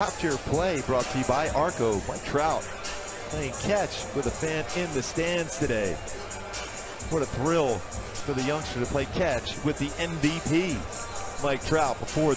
Top tier play brought to you by Arco. Mike Trout playing catch with a fan in the stands today. What a thrill for the youngster to play catch with the MVP, Mike Trout, before the